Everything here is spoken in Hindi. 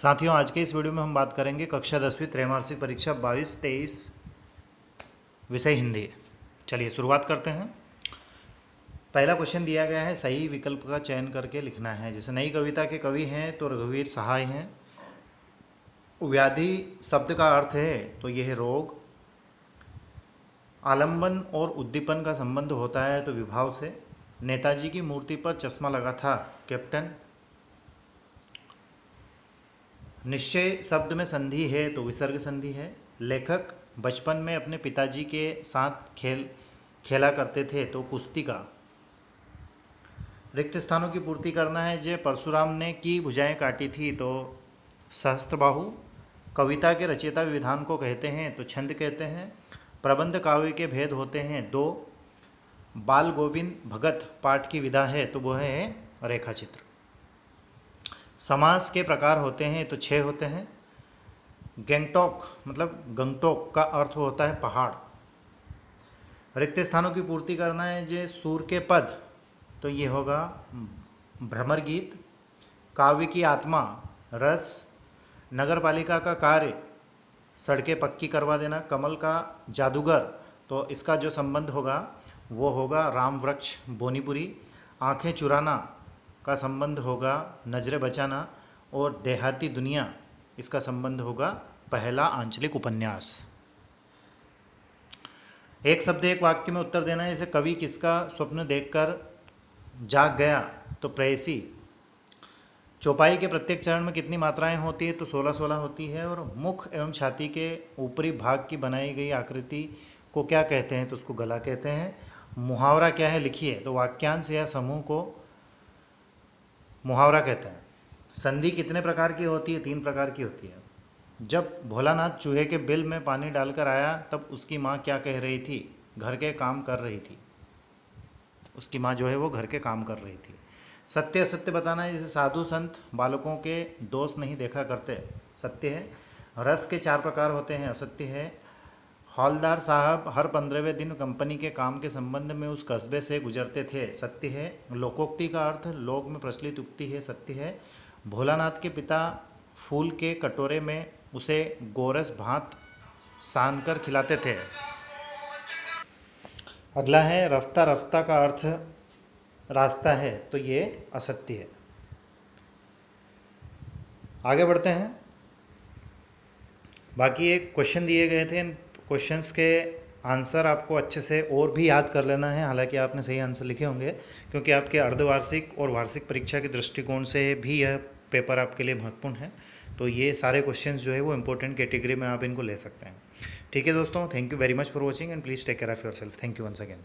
साथियों, आज के इस वीडियो में हम बात करेंगे कक्षा दसवीं त्रैमासिक परीक्षा बाईस, तेईस, विषय हिंदी। चलिए शुरुआत करते हैं। पहला क्वेश्चन दिया गया है, सही विकल्प का चयन करके लिखना है। जैसे नई कविता के कवि हैं तो रघुवीर सहाय हैं। व्याधि शब्द का अर्थ है तो यह है रोग। आलंबन और उद्दीपन का संबंध होता है तो विभाव से। नेताजी की मूर्ति पर चश्मा लगा था, कैप्टन। निश्चय शब्द में संधि है तो विसर्ग संधि है। लेखक बचपन में अपने पिताजी के साथ खेल, खेला करते थे तो कुश्ती का रिक्त स्थानों की पूर्ति करना है जे परशुराम ने की भुजाएँ काटी थी तो सहस्त्रबाहु कविता के रचयिता विधान को कहते हैं तो छंद कहते हैं। प्रबंध काव्य के भेद होते हैं दो। बाल गोविंद भगत पाठ की विधा है तो वह है रेखाचित्र। समास के प्रकार होते हैं तो छः होते हैं। गैंगटॉक मतलब गंगटोक का अर्थ होता है पहाड़। रिक्त स्थानों की पूर्ति करना है जे सूर के पद तो ये होगा भ्रमर गीत, काव्य की आत्मा, रस नगर पालिका का कार्य, सड़कें पक्की करवा देना, कमल का जादूगर तो इसका जो संबंध होगा, वो होगा राम वृक्ष, बोनीपुरी, आँखें चुराना का संबंध होगा नज़रें बचाना और देहाती दुनिया, इसका संबंध होगा पहला आंचलिक उपन्यास। एक शब्द एक वाक्य में उत्तर देना है जैसे कवि किसका स्वप्न देखकर जाग गया? तो प्रेसी चौपाई के प्रत्येक चरण में कितनी मात्राएँ होती है? तो सोलह सोलह होती है और मुख एवं छाती के ऊपरी भाग की बनाई गई आकृति को क्या कहते हैं? तो उसको गला कहते हैं। मुहावरा क्या है? लिखिए। तो वाक्यांश या समूह को मुहावरा कहते हैं। संधि कितने प्रकार की होती है? तीन प्रकार की होती है। जब भोलानाथ चूहे के बिल में पानी डालकर आया, तब उसकी माँ क्या कह रही थी? घर के काम कर रही थी। उसकी माँ जो है वो घर के काम कर रही थी। सत्य असत्य बताना है जैसे साधु संत बालकों के दोष नहीं देखा करते। सत्य है। रस के चार प्रकार होते हैं। असत्य है हौलदार साहब हर पंद्रहवें दिन कंपनी के काम के संबंध में उस कस्बे से गुजरते थे। सत्य है, लोकोक्ति का अर्थ लोक में प्रचलित उक्ति है, सत्य है। भोलानाथ के पिता फूल के कटोरे में उसे गोरस भात सान कर खिलाते थे। अगला है, रफ्ता रफ्ता का अर्थ रास्ता है तो ये असत्य है। आगे बढ़ते हैं। बाकी एक क्वेश्चन दिए गए थे क्वेश्चंस के आंसर आपको अच्छे से और भी याद कर लेना है। हालाँकि आपने सही आंसर लिखे होंगे, क्योंकि आपके अर्धवार्षिक और वार्षिक परीक्षा के दृष्टिकोण से भी यह पेपर आपके लिए महत्वपूर्ण है। तो ये सारे क्वेश्चन जो है वो इंपॉर्टेंट कैटेगरी में आप इनको ले सकते हैं। ठीक है दोस्तों thank you very much for watching and please take care of yourself thank you once again